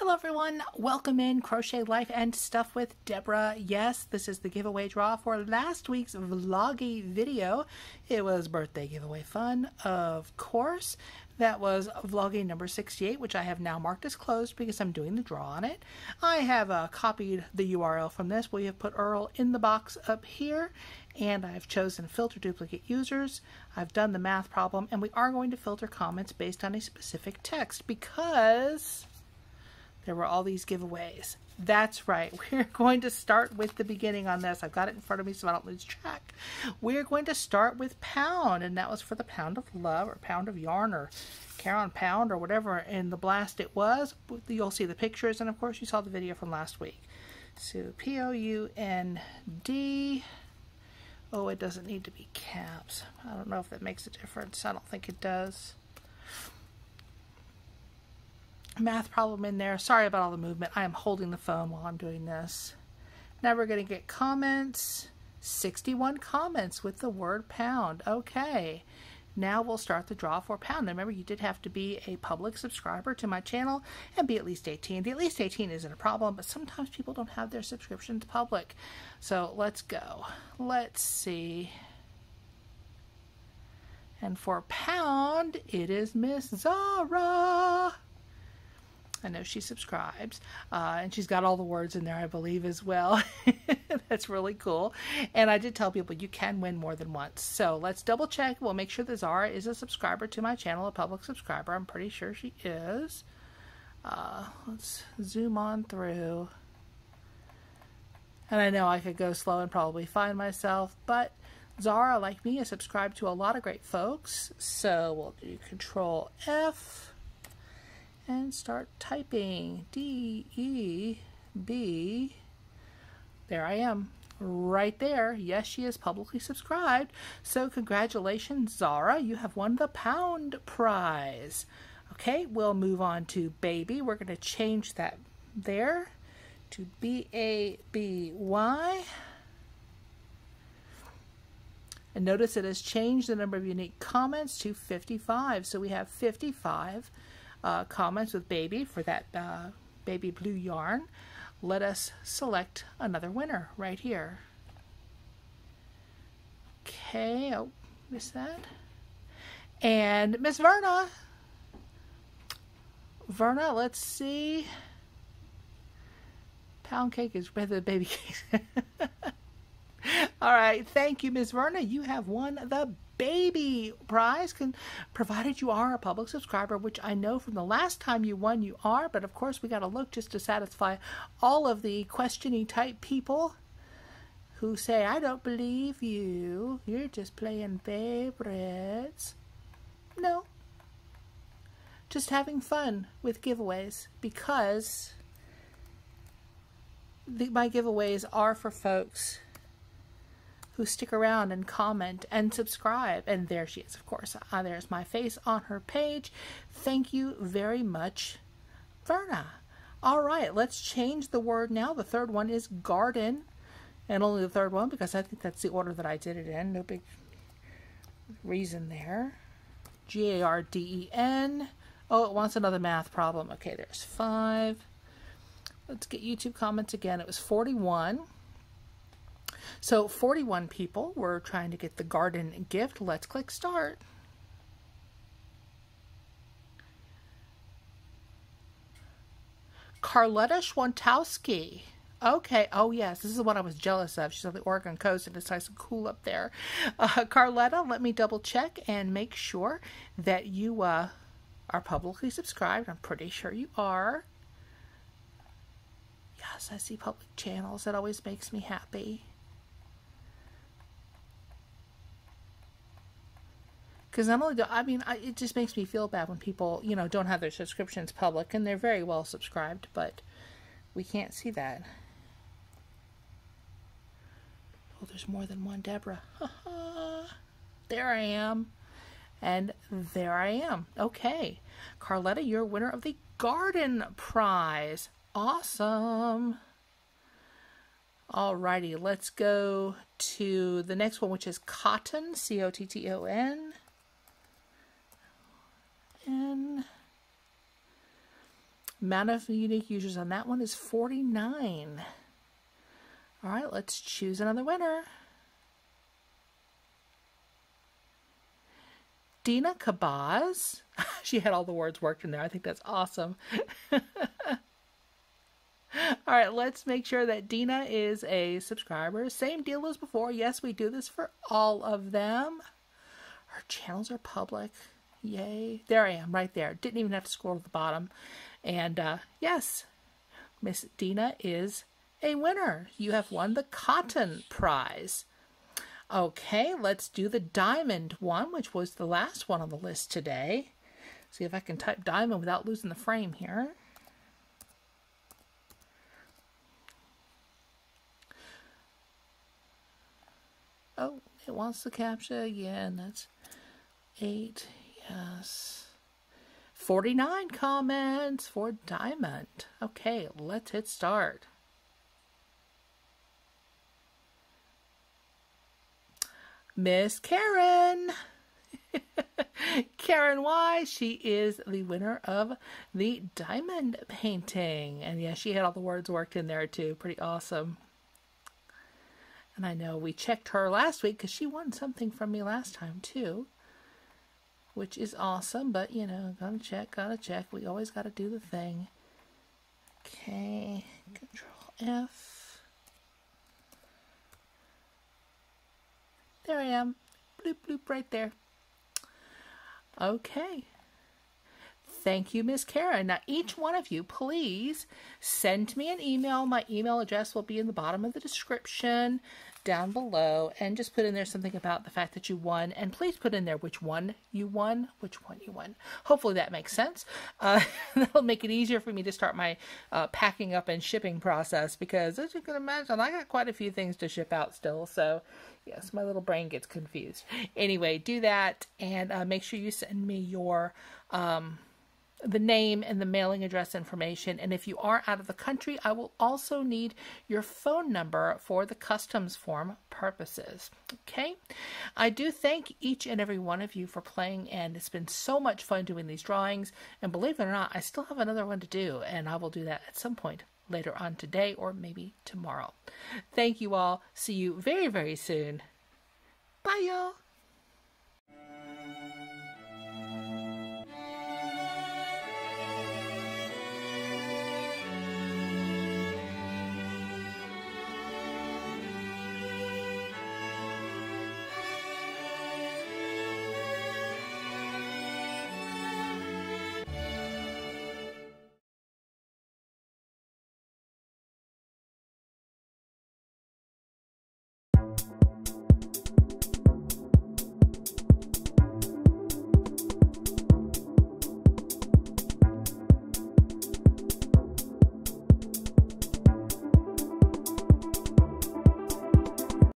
Hello everyone, welcome in Crochet Life and Stuff with Debra. Yes, this is the giveaway draw for last week's vloggy video. It was birthday giveaway fun, of course. That was vlogging number 68, which I have now marked as closed because I'm doing the draw on it. I have uh, copied the URL from this. We have put URL in the box up here, and I've chosen filter duplicate users. I've done the math problem, and we are going to filter comments based on a specific text because there were all these giveaways. That's right. We're going to start with the beginning on this. I've got it in front of me so I don't lose track. We're going to start with pound, and that was for the pound of love or pound of yarn or Caron pound or whatever in the blast it was. You'll see the pictures, and of course you saw the video from last week. So P-O-U-N-D. Oh, it doesn't need to be caps. I don't know if that makes a difference. I don't think it does math problem in there. Sorry about all the movement. I am holding the phone while I'm doing this. Now we're going to get comments. 61 comments with the word pound. Okay. Now we'll start the draw for pound. Now remember, you did have to be a public subscriber to my channel and be at least 18. The at least 18 isn't a problem, but sometimes people don't have their subscriptions public. So let's go. Let's see. And for pound, it is Miss Zara. I know she subscribes, uh, and she's got all the words in there, I believe, as well. That's really cool. And I did tell people you can win more than once. So let's double check. We'll make sure that Zara is a subscriber to my channel, a public subscriber. I'm pretty sure she is. Uh, let's zoom on through. And I know I could go slow and probably find myself, but Zara, like me, is subscribed to a lot of great folks. So we'll do Control F and start typing D E B. There I am, right there. Yes, she is publicly subscribed. So, congratulations, Zara. You have won the pound prize. Okay, we'll move on to baby. We're going to change that there to B A B Y. And notice it has changed the number of unique comments to 55. So we have 55 uh, comments with baby for that uh, baby blue yarn, let us select another winner right here. Okay, oh, missed that. And Miss Verna. Verna, let's see. Pound cake is better than baby cake. All right, thank you, Miss Verna. You have won the baby prize can provided you are a public subscriber which i know from the last time you won you are but of course we got to look just to satisfy all of the questioning type people who say i don't believe you. You're just playing favorites. No. Just having fun with giveaways because the, my giveaways are for folks who stick around and comment and subscribe. And there she is, of course. Uh, there's my face on her page. Thank you very much, Verna. All right, let's change the word now. The third one is garden. And only the third one because I think that's the order that I did it in. No big reason there. G-A-R-D-E-N. Oh, it wants another math problem. Okay, there's five. Let's get YouTube comments again. It was 41. So 41 people were trying to get the garden gift. Let's click start. Carletta Schwantowski. Okay. Oh, yes. This is what I was jealous of. She's on the Oregon coast and it's nice and cool up there. Uh, Carletta, let me double check and make sure that you uh, are publicly subscribed. I'm pretty sure you are. Yes, I see public channels. That always makes me happy. Because not only I mean I, it just makes me feel bad when people you know don't have their subscriptions public and they're very well subscribed, but we can't see that. Oh, there's more than one Deborah. there I am. And there I am. Okay. Carletta, you're winner of the Garden Prize. Awesome. Alrighty, let's go to the next one, which is Cotton, C O T T O N. Amount of unique users on that one is 49. All right, let's choose another winner. Dina Kabaz. she had all the words worked in there. I think that's awesome. all right, let's make sure that Dina is a subscriber. Same deal as before. Yes, we do this for all of them. Our channels are public. Yay. There I am, right there. Didn't even have to scroll to the bottom. And uh, yes, Miss Dina is a winner. You have won the Cotton Prize. Okay, let's do the diamond one, which was the last one on the list today. See if I can type diamond without losing the frame here. Oh, it wants the captcha again. That's eight. Yes. 49 comments for diamond. Okay, let's hit start. Miss Karen. Karen Y. She is the winner of the diamond painting. And yeah, she had all the words worked in there too. Pretty awesome. And I know we checked her last week because she won something from me last time too. Which is awesome, but you know, gotta check, gotta check. We always gotta do the thing. Okay, Control F. There I am. Bloop, bloop, right there. Okay. Thank you, Miss Karen. Now, each one of you, please send me an email. My email address will be in the bottom of the description down below. And just put in there something about the fact that you won. And please put in there which one you won which one you won. Hopefully that makes sense. Uh, that'll make it easier for me to start my uh, packing up and shipping process because as you can imagine i got quite a few things to ship out still. So yes my little brain gets confused. Anyway do that and uh, make sure you send me your um, the name and the mailing address information. And if you are out of the country, I will also need your phone number for the customs form purposes. Okay. I do thank each and every one of you for playing, and it's been so much fun doing these drawings. And believe it or not, I still have another one to do, and I will do that at some point later on today or maybe tomorrow. Thank you all. See you very, very soon. Bye, y'all.